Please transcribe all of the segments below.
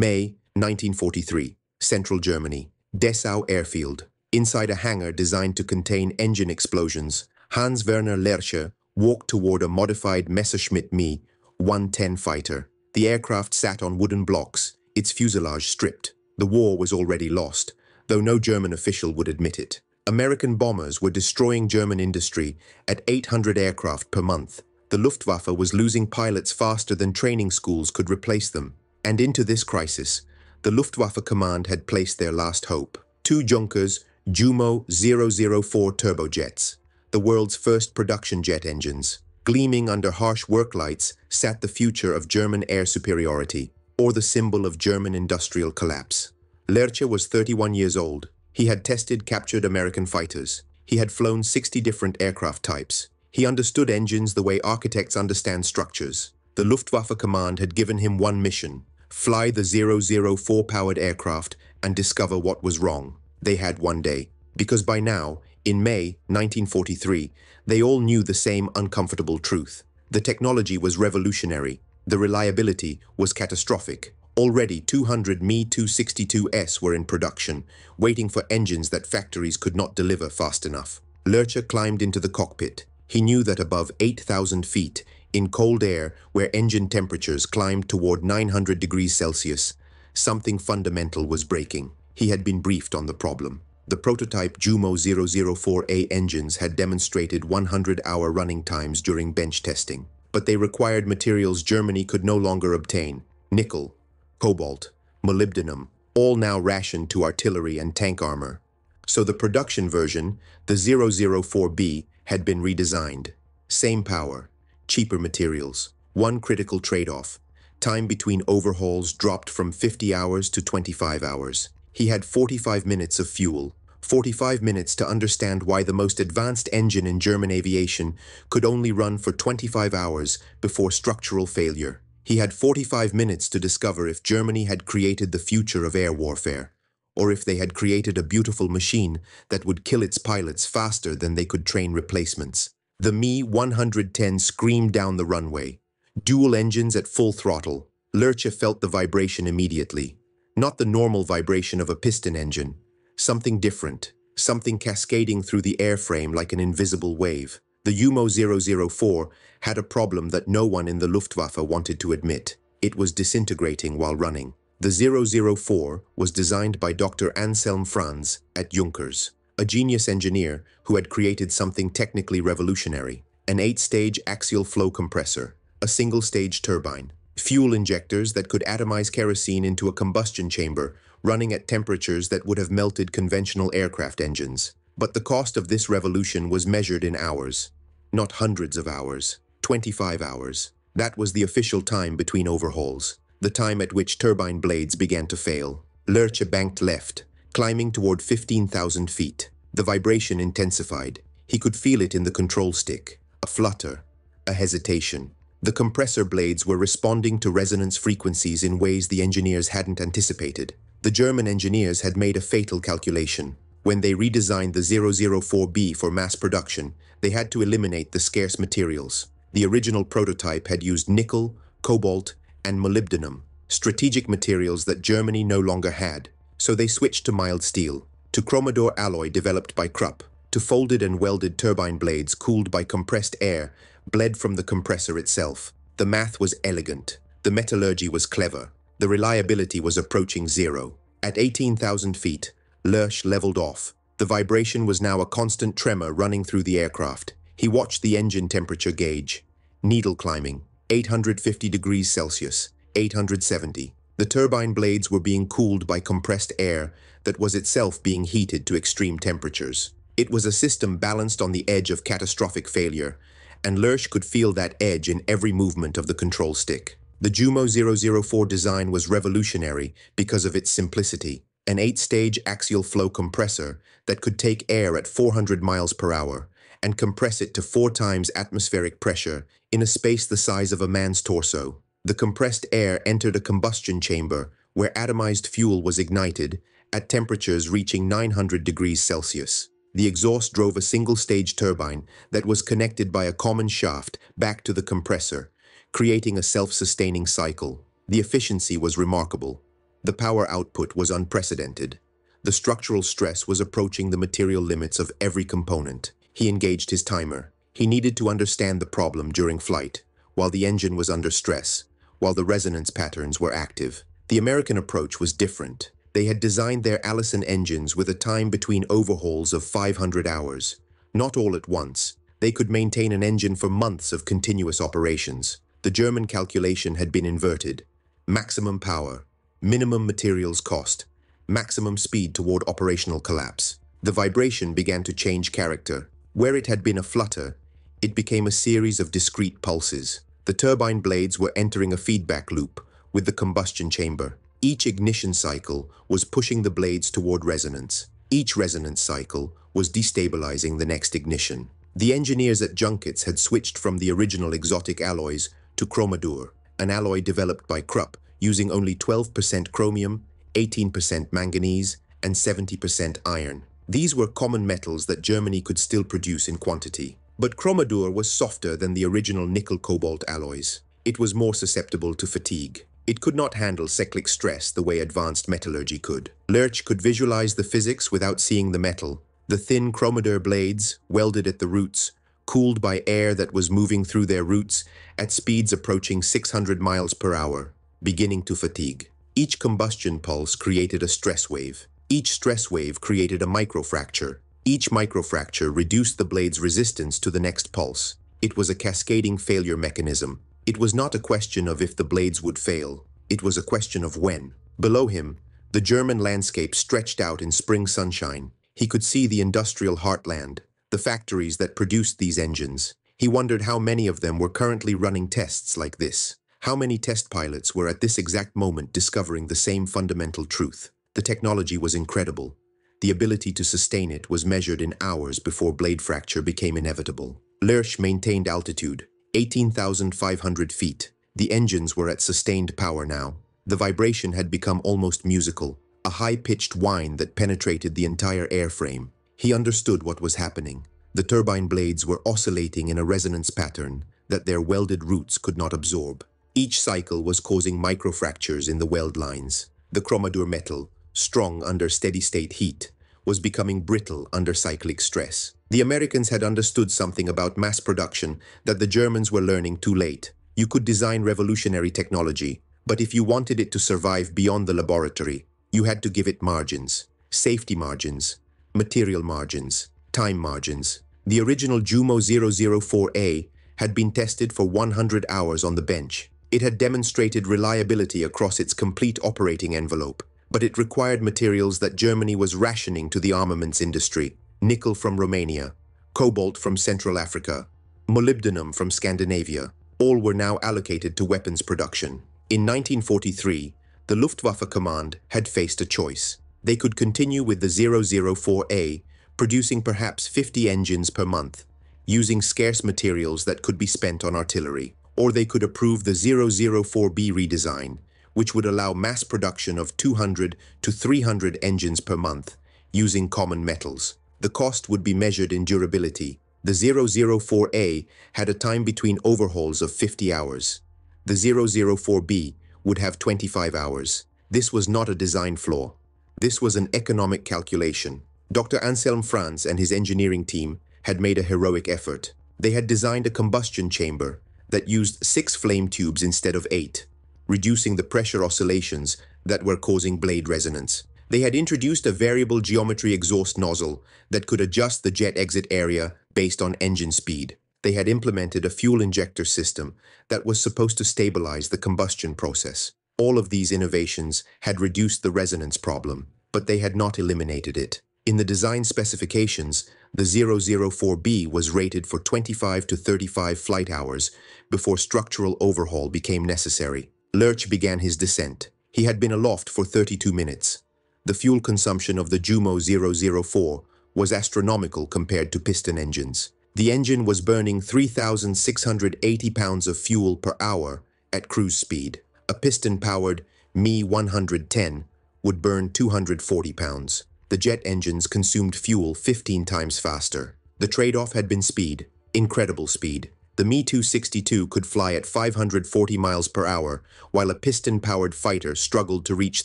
May 1943, Central Germany, Dessau Airfield. Inside a hangar designed to contain engine explosions, Hans Werner Lerche walked toward a modified Messerschmitt Me 110 fighter. The aircraft sat on wooden blocks, its fuselage stripped. The war was already lost, though no German official would admit it. American bombers were destroying German industry at 800 aircraft per month. The Luftwaffe was losing pilots faster than training schools could replace them. And into this crisis, the Luftwaffe command had placed their last hope. Two Junkers Jumo 004 turbojets, the world's first production jet engines. Gleaming under harsh work lights sat the future of German air superiority, or the symbol of German industrial collapse. Lerche was 31 years old. He had tested captured American fighters. He had flown 60 different aircraft types. He understood engines the way architects understand structures. The Luftwaffe command had given him one mission, fly the 004-powered aircraft and discover what was wrong. They had one day, because by now, in May 1943, they all knew the same uncomfortable truth. The technology was revolutionary. The reliability was catastrophic. Already 200 Me-262S were in production, waiting for engines that factories could not deliver fast enough. Lerche climbed into the cockpit. He knew that above 8,000 feet, in cold air where engine temperatures climbed toward 900 degrees Celsius, something fundamental was breaking. He had been briefed on the problem. The prototype Jumo 004A engines had demonstrated 100-hour running times during bench testing, but they required materials Germany could no longer obtain, nickel, cobalt, molybdenum, all now rationed to artillery and tank armor. So the production version, the 004B, had been redesigned. Same power, cheaper materials. One critical trade-off. Time between overhauls dropped from 50 hours to 25 hours. He had 45 minutes of fuel, 45 minutes to understand why the most advanced engine in German aviation could only run for 25 hours before structural failure. He had 45 minutes to discover if Germany had created the future of air warfare, or if they had created a beautiful machine that would kill its pilots faster than they could train replacements. The Me-110 screamed down the runway. Dual engines at full throttle. Lerche felt the vibration immediately. Not the normal vibration of a piston engine, Something different, something cascading through the airframe like an invisible wave. The Jumo 004 had a problem that no one in the Luftwaffe wanted to admit. It was disintegrating while running. The 004 was designed by Dr. Anselm Franz at Junkers, a genius engineer who had created something technically revolutionary, an eight-stage axial flow compressor, a single-stage turbine, fuel injectors that could atomize kerosene into a combustion chamber running at temperatures that would have melted conventional aircraft engines. But the cost of this revolution was measured in hours, not hundreds of hours, 25 hours. That was the official time between overhauls, the time at which turbine blades began to fail. Lerche banked left, climbing toward 15,000 feet. The vibration intensified. He could feel it in the control stick, a flutter, a hesitation. The compressor blades were responding to resonance frequencies in ways the engineers hadn't anticipated. The German engineers had made a fatal calculation. When they redesigned the 004B for mass production, they had to eliminate the scarce materials. The original prototype had used nickel, cobalt, and molybdenum, strategic materials that Germany no longer had, so they switched to mild steel, to chromadur alloy developed by Krupp, to folded and welded turbine blades cooled by compressed air bled from the compressor itself. The math was elegant. The metallurgy was clever. The reliability was approaching zero. At 18,000 feet, Lerche leveled off. The vibration was now a constant tremor running through the aircraft. He watched the engine temperature gauge. Needle climbing, 850 degrees Celsius, 870. The turbine blades were being cooled by compressed air that was itself being heated to extreme temperatures. It was a system balanced on the edge of catastrophic failure, and Lerche could feel that edge in every movement of the control stick. The Jumo 004 design was revolutionary because of its simplicity, an eight-stage axial flow compressor that could take air at 400 miles per hour and compress it to four times atmospheric pressure in a space the size of a man's torso. The compressed air entered a combustion chamber where atomized fuel was ignited at temperatures reaching 900 degrees Celsius. The exhaust drove a single-stage turbine that was connected by a common shaft back to the compressor, creating a self-sustaining cycle. The efficiency was remarkable. The power output was unprecedented. The structural stress was approaching the material limits of every component. He engaged his timer. He needed to understand the problem during flight, while the engine was under stress, while the resonance patterns were active. The American approach was different. They had designed their Allison engines with a time between overhauls of 500 hours. Not all at once. They could maintain an engine for months of continuous operations. The German calculation had been inverted. Maximum power, minimum materials cost, maximum speed toward operational collapse. The vibration began to change character. Where it had been a flutter, it became a series of discrete pulses. The turbine blades were entering a feedback loop with the combustion chamber. Each ignition cycle was pushing the blades toward resonance. Each resonance cycle was destabilizing the next ignition. The engineers at Junkers had switched from the original exotic alloys to Chromadur, an alloy developed by Krupp using only 12% chromium, 18% manganese, and 70% iron. These were common metals that Germany could still produce in quantity. But Chromadur was softer than the original nickel-cobalt alloys. It was more susceptible to fatigue. It could not handle cyclic stress the way advanced metallurgy could. Lerche could visualize the physics without seeing the metal. The thin Chromadur blades, welded at the roots, cooled by air that was moving through their roots at speeds approaching 600 miles per hour, beginning to fatigue. Each combustion pulse created a stress wave. Each stress wave created a microfracture. Each microfracture reduced the blade's resistance to the next pulse. It was a cascading failure mechanism. It was not a question of if the blades would fail. It was a question of when. Below him, the German landscape stretched out in spring sunshine. He could see the industrial heartland, the factories that produced these engines. He wondered how many of them were currently running tests like this. How many test pilots were at this exact moment discovering the same fundamental truth? The technology was incredible. The ability to sustain it was measured in hours before blade fracture became inevitable. Lerche maintained altitude, 18,500 feet. The engines were at sustained power now. The vibration had become almost musical, a high-pitched whine that penetrated the entire airframe. He understood what was happening. The turbine blades were oscillating in a resonance pattern that their welded roots could not absorb. Each cycle was causing microfractures in the weld lines. The chromadur metal, strong under steady-state heat, was becoming brittle under cyclic stress. The Americans had understood something about mass production that the Germans were learning too late. You could design revolutionary technology, but if you wanted it to survive beyond the laboratory, you had to give it margins, safety margins, material margins, time margins. The original Jumo 004A had been tested for 100 hours on the bench. It had demonstrated reliability across its complete operating envelope, but it required materials that Germany was rationing to the armaments industry. Nickel from Romania, cobalt from Central Africa, molybdenum from Scandinavia. All were now allocated to weapons production. In 1943, the Luftwaffe Command had faced a choice. They could continue with the 004A, producing perhaps 50 engines per month, using scarce materials that could be spent on artillery or they could approve the 004B redesign, which would allow mass production of 200 to 300 engines per month using common metals. The cost would be measured in durability. The 004A had a time between overhauls of 50 hours. The 004B would have 25 hours. This was not a design flaw. This was an economic calculation. Dr. Anselm Franz and his engineering team had made a heroic effort. They had designed a combustion chamber that used six flame tubes instead of eight, reducing the pressure oscillations that were causing blade resonance. They had introduced a variable geometry exhaust nozzle that could adjust the jet exit area based on engine speed. They had implemented a fuel injector system that was supposed to stabilize the combustion process. All of these innovations had reduced the resonance problem, but they had not eliminated it. In the design specifications, the 004B was rated for 25 to 35 flight hours before structural overhaul became necessary. Lerche began his descent. He had been aloft for 32 minutes. The fuel consumption of the Jumo 004 was astronomical compared to piston engines. The engine was burning 3,680 pounds of fuel per hour at cruise speed. A piston-powered Me-110 would burn 240 pounds. The jet engines consumed fuel 15 times faster. The trade-off had been speed, incredible speed. The Me-262 could fly at 540 miles per hour, while a piston-powered fighter struggled to reach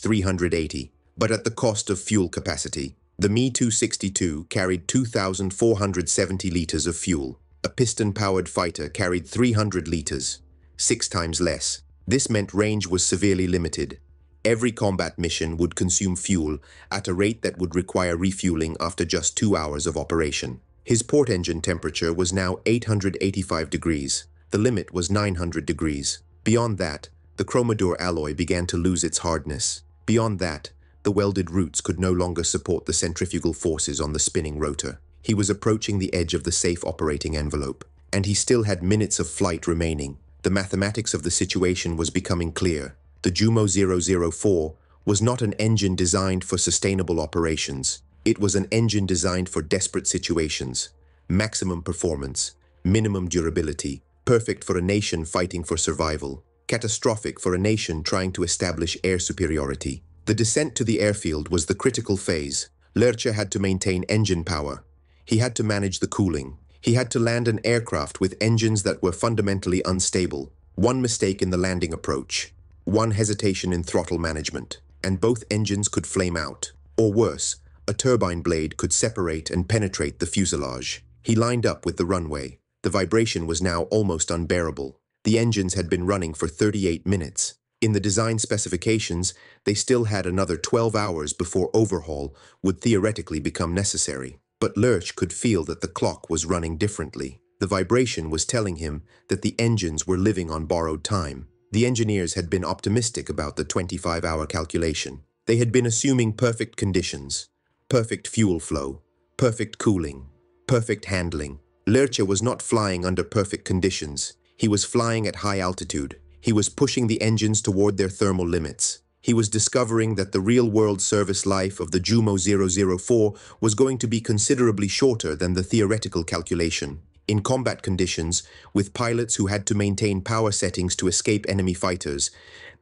380, but at the cost of fuel capacity. The Me-262 carried 2,470 liters of fuel. A piston-powered fighter carried 300 liters, six times less. This meant range was severely limited. Every combat mission would consume fuel at a rate that would require refueling after just two hours of operation. His port engine temperature was now 885 degrees. The limit was 900 degrees. Beyond that, the chromadur alloy began to lose its hardness. Beyond that, the welded roots could no longer support the centrifugal forces on the spinning rotor. He was approaching the edge of the safe operating envelope, and he still had minutes of flight remaining. The mathematics of the situation was becoming clear. The Jumo 004 was not an engine designed for sustainable operations. It was an engine designed for desperate situations. Maximum performance, minimum durability, perfect for a nation fighting for survival, catastrophic for a nation trying to establish air superiority. The descent to the airfield was the critical phase. Lerche had to maintain engine power. He had to manage the cooling. He had to land an aircraft with engines that were fundamentally unstable. One mistake in the landing approach, one hesitation in throttle management, and both engines could flame out. Or worse, a turbine blade could separate and penetrate the fuselage. He lined up with the runway. The vibration was now almost unbearable. The engines had been running for 38 minutes. In the design specifications, they still had another 12 hours before overhaul would theoretically become necessary. But Lerche could feel that the clock was running differently. The vibration was telling him that the engines were living on borrowed time. The engineers had been optimistic about the 25-hour calculation. They had been assuming perfect conditions, perfect fuel flow, perfect cooling, perfect handling. Lerche was not flying under perfect conditions. He was flying at high altitude. He was pushing the engines toward their thermal limits he was discovering that the real-world service life of the Jumo 004 was going to be considerably shorter than the theoretical calculation. In combat conditions, with pilots who had to maintain power settings to escape enemy fighters,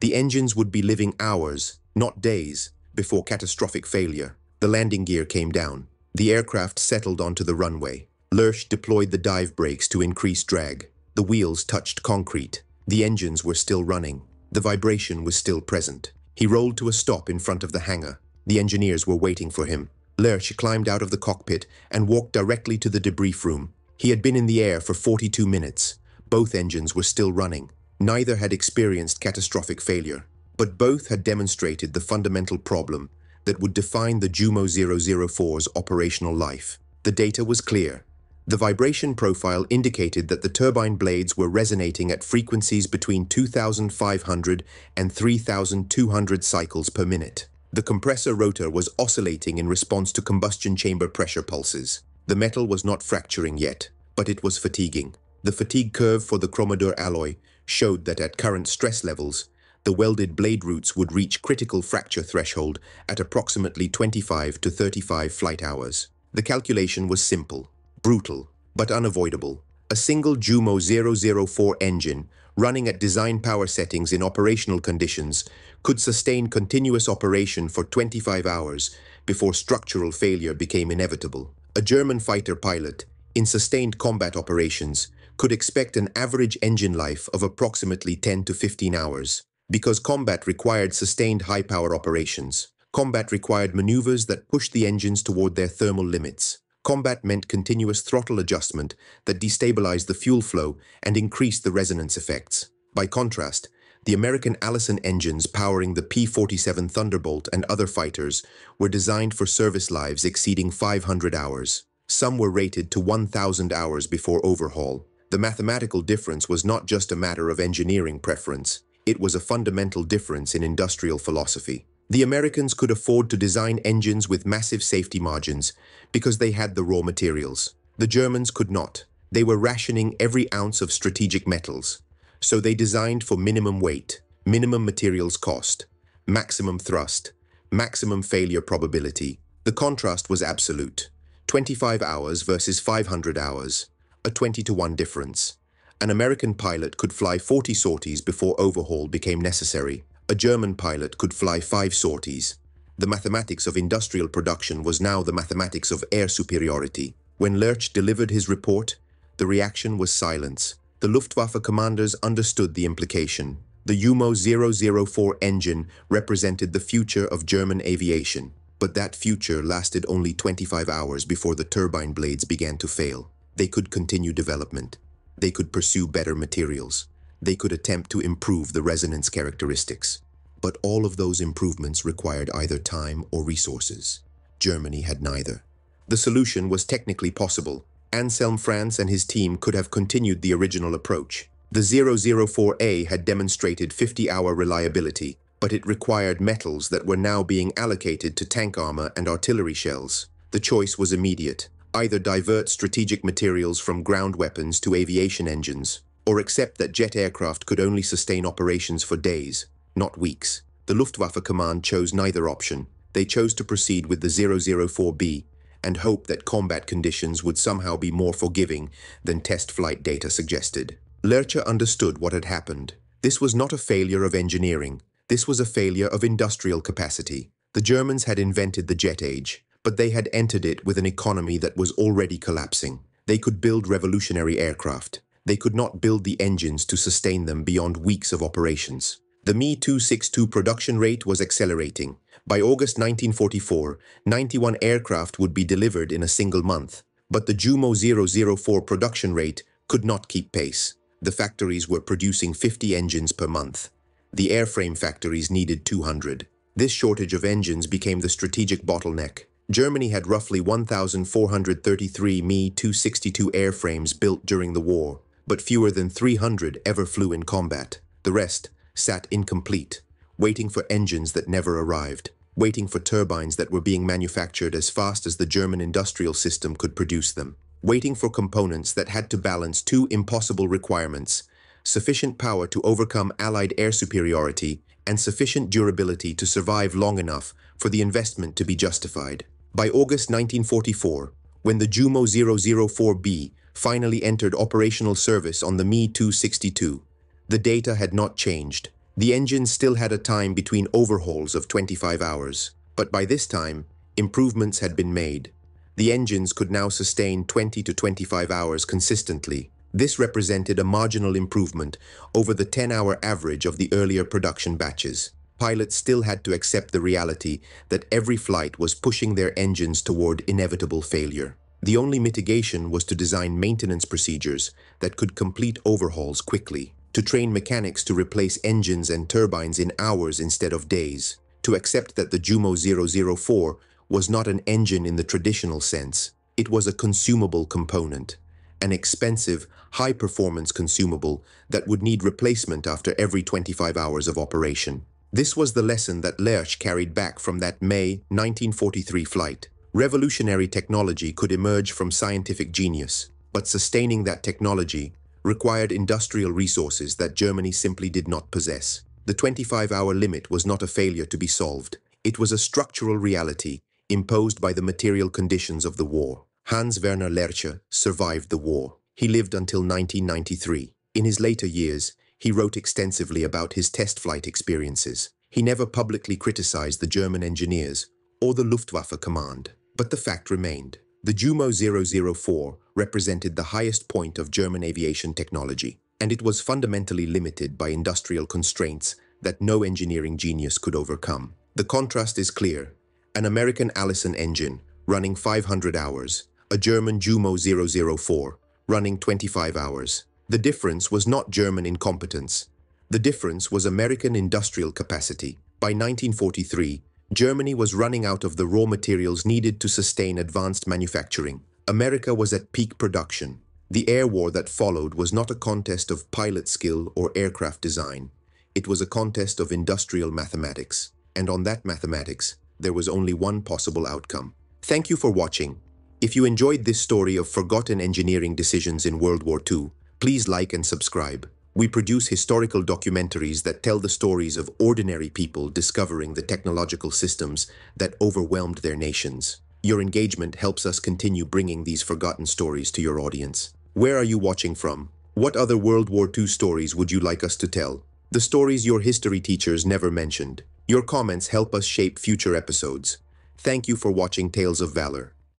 the engines would be living hours, not days, before catastrophic failure. The landing gear came down. The aircraft settled onto the runway. Lerche deployed the dive brakes to increase drag. The wheels touched concrete. The engines were still running. The vibration was still present. He rolled to a stop in front of the hangar. The engineers were waiting for him. Lerche climbed out of the cockpit and walked directly to the debrief room. He had been in the air for 42 minutes. Both engines were still running. Neither had experienced catastrophic failure, but both had demonstrated the fundamental problem that would define the Jumo 004's operational life. The data was clear. The vibration profile indicated that the turbine blades were resonating at frequencies between 2,500 and 3,200 cycles per minute. The compressor rotor was oscillating in response to combustion chamber pressure pulses. The metal was not fracturing yet, but it was fatiguing. The fatigue curve for the chromadur alloy showed that at current stress levels, the welded blade roots would reach critical fracture threshold at approximately 25 to 35 flight hours. The calculation was simple brutal, but unavoidable. A single Jumo 004 engine, running at design power settings in operational conditions, could sustain continuous operation for 25 hours before structural failure became inevitable. A German fighter pilot, in sustained combat operations, could expect an average engine life of approximately 10 to 15 hours. Because combat required sustained high-power operations, combat required maneuvers that pushed the engines toward their thermal limits. Combat meant continuous throttle adjustment that destabilized the fuel flow and increased the resonance effects. By contrast, the American Allison engines powering the P-47 Thunderbolt and other fighters were designed for service lives exceeding 500 hours. Some were rated to 1,000 hours before overhaul. The mathematical difference was not just a matter of engineering preference, it was a fundamental difference in industrial philosophy. The Americans could afford to design engines with massive safety margins because they had the raw materials. The Germans could not. They were rationing every ounce of strategic metals. So they designed for minimum weight, minimum materials cost, maximum thrust, maximum failure probability. The contrast was absolute. 25 hours versus 500 hours, a 20 to 1 difference. An American pilot could fly 40 sorties before overhaul became necessary. A German pilot could fly five sorties. The mathematics of industrial production was now the mathematics of air superiority. When Lerche delivered his report, the reaction was silence. The Luftwaffe commanders understood the implication. The Jumo 004 engine represented the future of German aviation, but that future lasted only 25 hours before the turbine blades began to fail. They could continue development. They could pursue better materials. They could attempt to improve the resonance characteristics. But all of those improvements required either time or resources. Germany had neither. The solution was technically possible. Anselm Franz and his team could have continued the original approach. The 004A had demonstrated 50-hour reliability, but it required metals that were now being allocated to tank armor and artillery shells. The choice was immediate. Either divert strategic materials from ground weapons to aviation engines, or accept that jet aircraft could only sustain operations for days, not weeks. The Luftwaffe command chose neither option. They chose to proceed with the 004B and hope that combat conditions would somehow be more forgiving than test flight data suggested. Lerche understood what had happened. This was not a failure of engineering. This was a failure of industrial capacity. The Germans had invented the jet age, but they had entered it with an economy that was already collapsing. They could build revolutionary aircraft. They could not build the engines to sustain them beyond weeks of operations. The Me-262 production rate was accelerating. By August 1944, 91 aircraft would be delivered in a single month. But the Jumo 004 production rate could not keep pace. The factories were producing 50 engines per month. The airframe factories needed 200. This shortage of engines became the strategic bottleneck. Germany had roughly 1,433 Me-262 airframes built during the war, but fewer than 300 ever flew in combat. The rest sat incomplete, waiting for engines that never arrived, waiting for turbines that were being manufactured as fast as the German industrial system could produce them waiting for components that had to balance two impossible requirements, sufficient power to overcome Allied air superiority and sufficient durability to survive long enough for the investment to be justified. By August 1944, when the Jumo 004B finally entered operational service on the Me-262, the data had not changed. The engine still had a time between overhauls of 25 hours, but by this time, improvements had been made. The engines could now sustain 20 to 25 hours consistently. This represented a marginal improvement over the 10-hour average of the earlier production batches. Pilots still had to accept the reality that every flight was pushing their engines toward inevitable failure. The only mitigation was to design maintenance procedures that could complete overhauls quickly, to train mechanics to replace engines and turbines in hours instead of days, to accept that the Jumo 004 was not an engine in the traditional sense. It was a consumable component, an expensive, high-performance consumable that would need replacement after every 25 hours of operation. This was the lesson that Lerche carried back from that May 1943 flight. Revolutionary technology could emerge from scientific genius, but sustaining that technology required industrial resources that Germany simply did not possess. The 25-hour limit was not a failure to be solved. It was a structural reality imposed by the material conditions of the war. Hans Werner Lerche survived the war. He lived until 1993. In his later years, he wrote extensively about his test flight experiences. He never publicly criticized the German engineers or the Luftwaffe command. But the fact remained. The Jumo 004 represented the highest point of German aviation technology, and it was fundamentally limited by industrial constraints that no engineering genius could overcome. The contrast is clear an American Allison engine running 500 hours, a German Jumo 004 running 25 hours. The difference was not German incompetence. The difference was American industrial capacity. By 1943, Germany was running out of the raw materials needed to sustain advanced manufacturing. America was at peak production. The air war that followed was not a contest of pilot skill or aircraft design. It was a contest of industrial mathematics. And on that mathematics, there was only one possible outcome. Thank you for watching. If you enjoyed this story of forgotten engineering decisions in World War II, please like and subscribe. We produce historical documentaries that tell the stories of ordinary people discovering the technological systems that overwhelmed their nations. Your engagement helps us continue bringing these forgotten stories to your audience. Where are you watching from? What other World War II stories would you like us to tell? The stories your history teachers never mentioned. Your comments help us shape future episodes. Thank you for watching Tales of Valor.